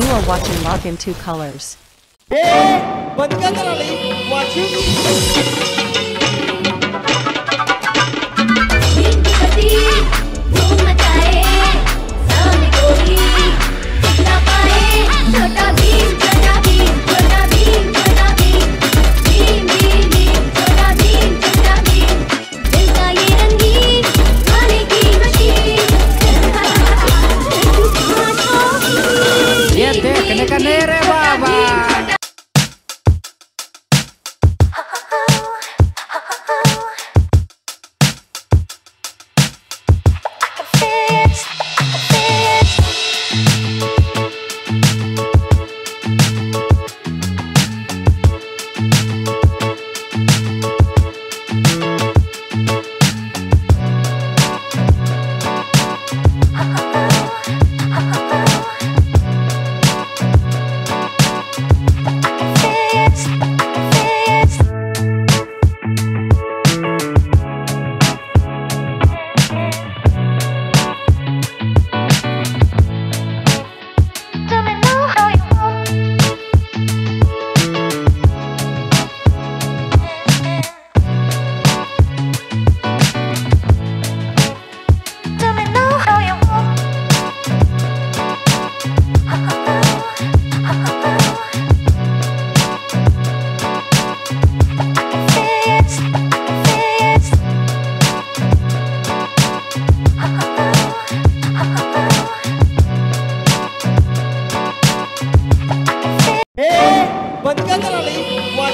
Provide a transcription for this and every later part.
You are watching Login 2 Colors. A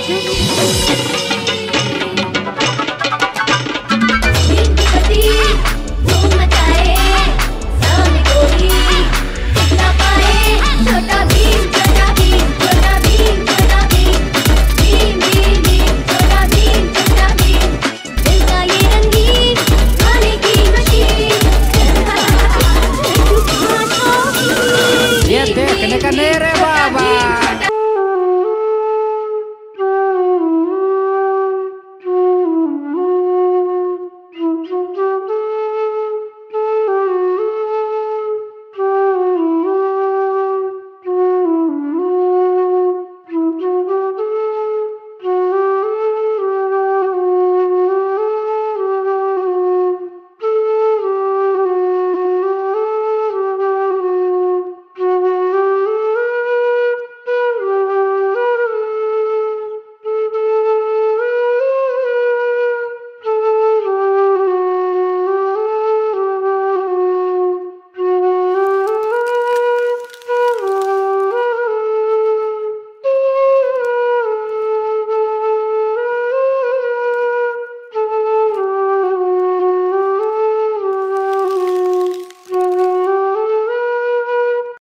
Thank you.